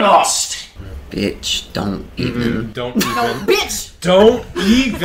lost. Bitch, don't even. Mm-hmm. Don't even. Bitch. Don't even.